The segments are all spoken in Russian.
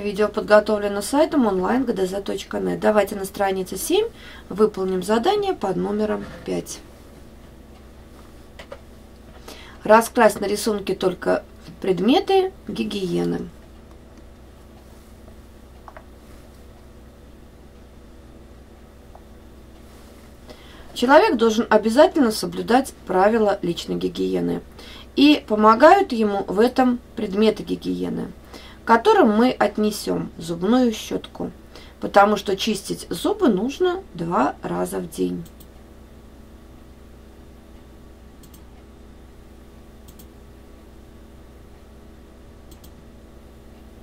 Видео подготовлено сайтом onlinegdz.net. Давайте на странице 7 выполним задание под номером 5. Раскрась на рисунке только предметы гигиены. Человек должен обязательно соблюдать правила личной гигиены. И помогают ему в этом предметы гигиены, которым мы отнесем зубную щетку, потому что чистить зубы нужно два раза в день.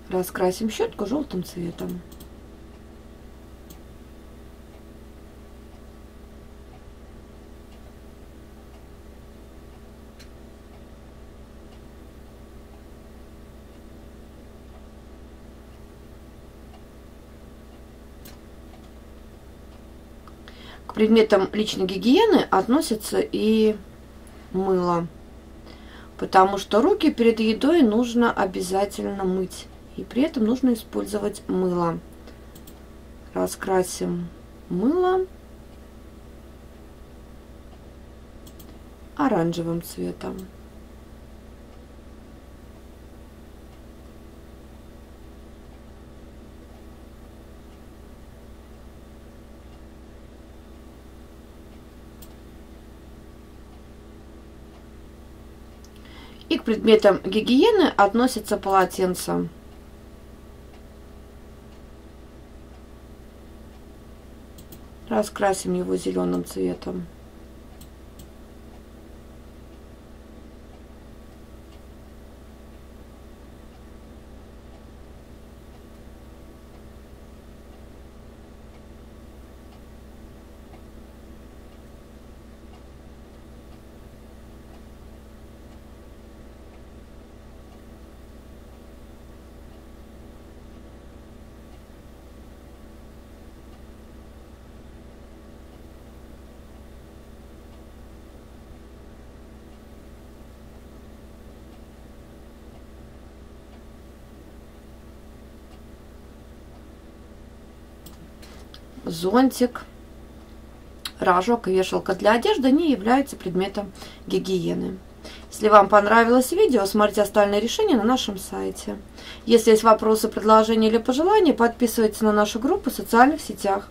Раскрасим щетку желтым цветом. К предметам личной гигиены относятся и мыло, потому что руки перед едой нужно обязательно мыть, и при этом нужно использовать мыло. Раскрасим мыло оранжевым цветом. И к предметам гигиены относятся полотенца. Раскрасим его зеленым цветом. Зонтик, рожок и вешалка для одежды не являются предметом гигиены. Если вам понравилось видео, смотрите остальные решения на нашем сайте. Если есть вопросы, предложения или пожелания, подписывайтесь на нашу группу в социальных сетях.